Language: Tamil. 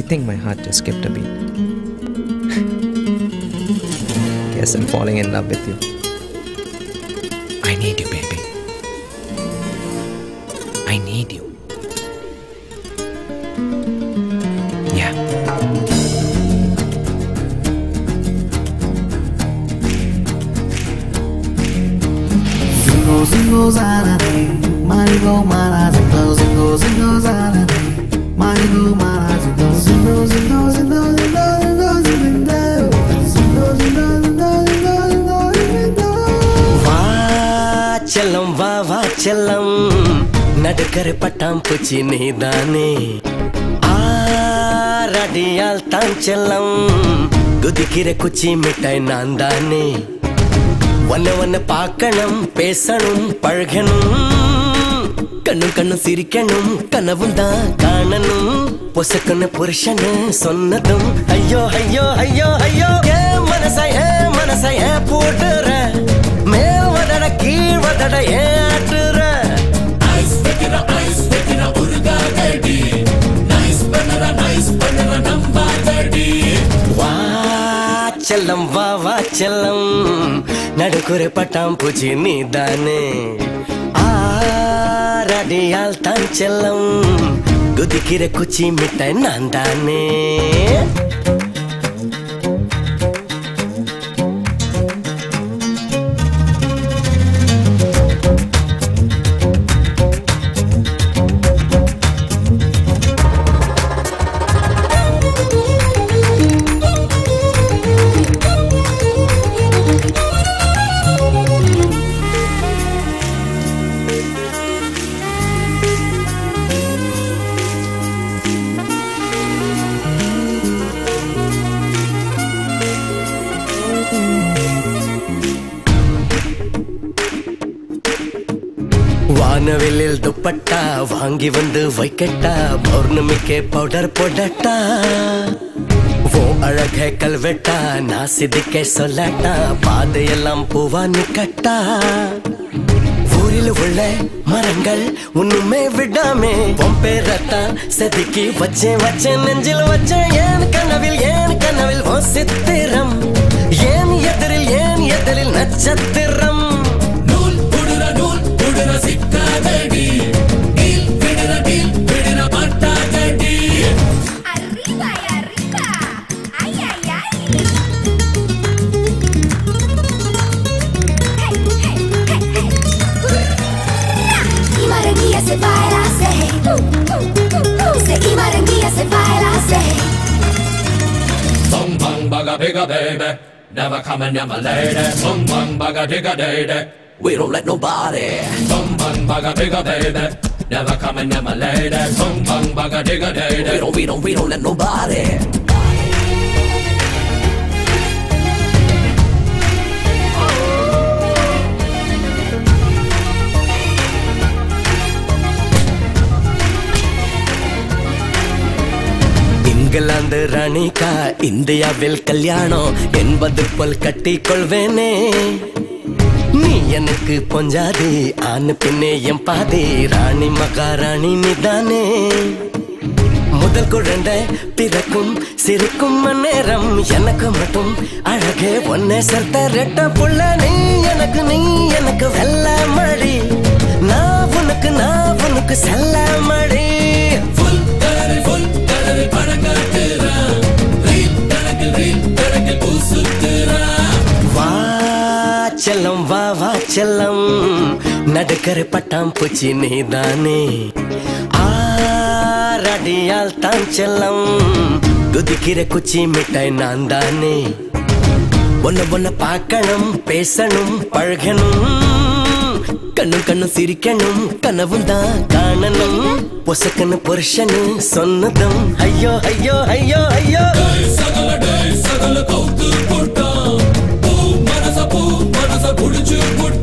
I think my heart just skipped a beat. Guess I'm falling in love with you. I need you, baby. I need you. Zingles on a day, money go, money go, zingles, zingles on a day, money. செல்லம். நடுக்கர பட்டாம் பூச்சி நீதானே. ஆரடியால் தான் செல்லம். குதிக்கிற குச்சி மிட்டாய் நான் தானே ஒன்ன ஒன்ன பார்க்கணும் பேசணும் பழகணும். கண்ணும் கண்ணும் சிரிக்கணும் கனவும் தான் காணணும். பொசக்கன புருஷனு சொன்னதும் ஐயோ ஐயோ ஐயோ ஐயோ. ஏன் மனசை ஏன் மனச ஏன் போட்டுற. வதட கீழ் வதட ஏற்றுற. ஐஸ் வைக்கிற ஐஸ் வைக்கிற ஒரு காதடி நைஸ் பண்ணுற நைஸ் பண்ணுற நம்பாதடி வா செல்லம் வா வா செல்லம். நடுக்குறை பட்டாம் பூச்சி நீ தானே ஆராடியால் தான் செல்லம். குதிக்கிற குச்சி மிட்ட நான் தானே வானவெளியில் துப்பட்டா வாங்கி வந்து வைக்கட்டா பௌர்ணமிக்கே பவுடர் போடட்டா. ஓ அழக கல்வெட்டா நான் சிதிக்க சொல்லட்டா பாதையெல்லாம் பூவா நிக்கட்டா. ஊரில் உள்ள மரங்கள் ஒண்ணுமே விடாமே பொம்பேரத்தா செதுக்கி வச்சேன் வச்சேன் நெஞ்சில் வச்சேன். ஏன் கனவில் ஏன் கனவில் ஓ சித்திரம்? ஏன் எதிரில் ஏன் எதிரில் நட்சத்திரம்? Bong bong bugga bigga baby, never coming near my lady. Bong bong bugga digga day we don't let nobody. Bong bong bugga bigga baby, never coming near my lady. Bong bong bugga digga day we don't we don't we don't let nobody. England ராணிக்கா இந்தியாவில் கல்யாணம் என்பது போல் கட்டிக் கொள்வேனே நீ எனக்கு பொஞ்சாதே ஆணு பின்னே என் பாதே. ராணி மகாராணி நிதானே. முதல் குழந்தை பிறக்கும் சிரிக்கும் நேரம் எனக்கு மட்டும் அழகே ஒன்னே சேர்த்த ரெட்ட புள்ள. நீ எனக்கு நீ செல்லம். நடுக்கரை பட்டாம் பூச்சி நீதானே. ஆரடியால் தான் செல்லம். குதிக்கிற குச்சி மிட்டாய் நான் தானே ஒன்ன ஒன்ன பார்க்கணும் பேசணும் பழகணும். கண்ணும் கண்ணும் சிரிக்கணும் கனவும் தான் காணணும். பொசக்கன்னு புருஷனு சொன்னதும் ஐயோ ஐயோ ஐயோ ஐயோ. சகல கவுத்து போட்டான். மனச போ மனச புடிச்சு போட்டு